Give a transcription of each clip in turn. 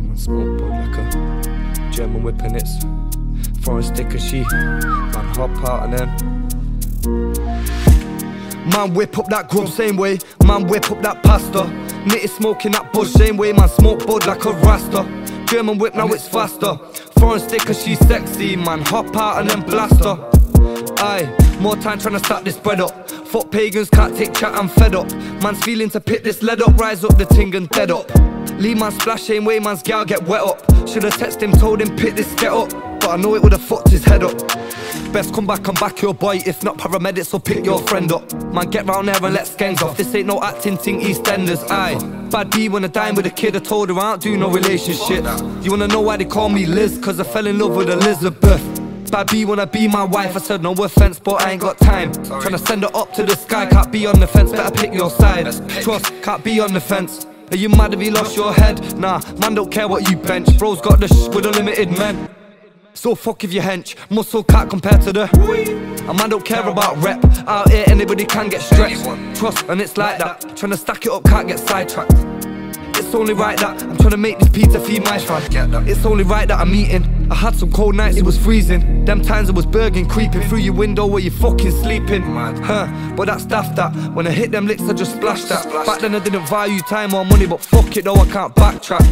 man smoke boy like a German whipping it's Foreign stick and she Man hop out and then Man whip up that grub same way Man whip up that pasta. Nitty smoking that bush same way Man smoke bud like a rasta. German whip now it's faster. Foreign stick and she sexy Man hop out and then blast her Aye, more time trying to stack this bread up. Fuck pagans, can't take chat, I'm fed up. Man's feeling to pick this lead up Rise up the ting and dead up Leave man splash, way man's gal get wet up. Should've texted him, told him pick this get up. But I know it would've fucked his head up. Best come back and back your boy If not paramedics, so pick your friend up. Man, get round there and let skanks off. This ain't no acting thing, EastEnders, aye. Bad B when I dine with a kid I told her I don't do no relationship. You wanna know why they call me Lizz? Cause I fell in love with Elizabeth. Bad B wanna be my wife I said no offense but I ain't got time. Tryna send her up to the sky Can't be on the fence, better pick your side. Trust, can't be on the fence Are you mad? If you lost your head? Nah, man don't care what you bench. Bro's got the sh with unlimited men. So fuck if you hench, muscle cat compared to the A man don't care about rep. Out here anybody can get stretched Trust and it's like that. Tryna stack it up can't get sidetracked. It's only right that I'm tryna make this pizza feed my fam It's only right that I'm eating I had some cold nights, it was freezing. Them times it was burging, creeping through your window where you fucking sleeping. Huh, but that's daft that. When I hit them licks I just splashed that. Back then I didn't value time or money But fuck it though I can't backtrack.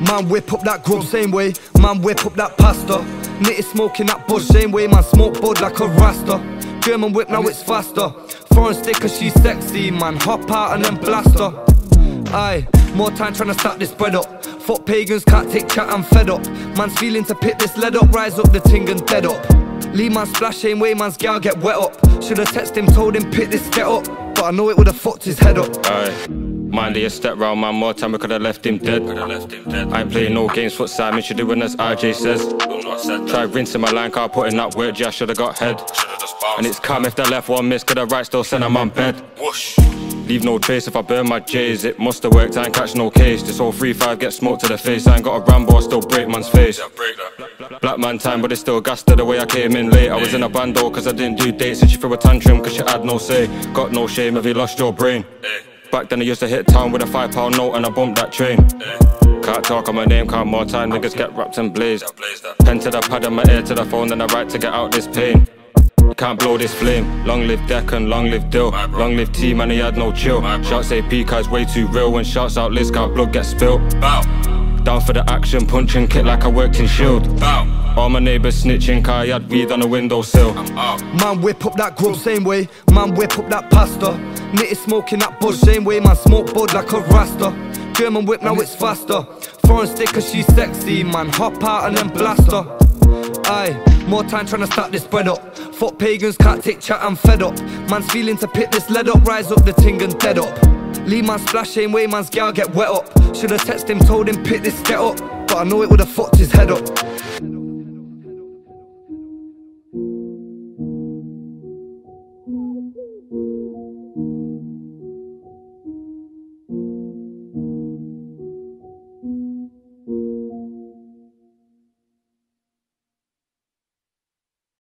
Man whip up that grub same way. Man whip up that pasta. Nitty smoking that bush same way. Man smoke bud like a rasta. German whip now it's faster. Foreign sticker she's sexy. Man hop out and then blast her. Aye, more time trying to stack this bread up Fuck pagans can't take chat I'm fed up Man's feeling to pick this lead up Rise up the ting and dead up Leave man splash same way man's gal get wet up Should've texted him told him pick this get up But I know it would've fucked his head up Aye. Mind you step round, man, more time we could've left him dead. Left him dead. I ain't playing no games, foot Simon should doing as RJ says. Try rinsing my line, car putting that work, yeah, I should've got head. And it's calm if the left one miss, could've right still send him on bed. Whoosh. Leave no trace if I burn my J's, it must've worked, I ain't catch no case. This whole 3-5 get smoked to the face, I ain't got a Rambo, I still break man's face. Black man time, but it's still gassed the way I came in late. I was in a bando cause I didn't do dates, and she threw a tantrum cause she had no say. Got no shame if you lost your brain. Back then I used to hit town with a five pound note and I bumped that train. Can't talk on my name, can't more time, niggas get wrapped and blazed. Pen to the pad and my ear to the phone, then I write to get out this pain. Can't blow this flame. Long live Deck and long live Dill. Long live T, man, he had no chill. Shots say Pika's way too real. When shots out Lizz, car blood gets spilled. Down for the action, punching kick like I worked in Shield. All my neighbours snitching, car I had weed on the windowsill. Man whip up that grub same way Man whip up that pasta Nitty smoking that bud, same way Man smoke bud like a rasta German whip now it's faster Foreign sticker she's sexy Man hop out and then blast her Aye, more time trying to stack this bread up Fuck pagans can't take chat I'm fed up. Man's feeling to pick this lead up Rise up the ting and dead up. Leave man splash same way man's gal get wet up. Should've texted him told him pick this get up. But I know it would've fucked his head up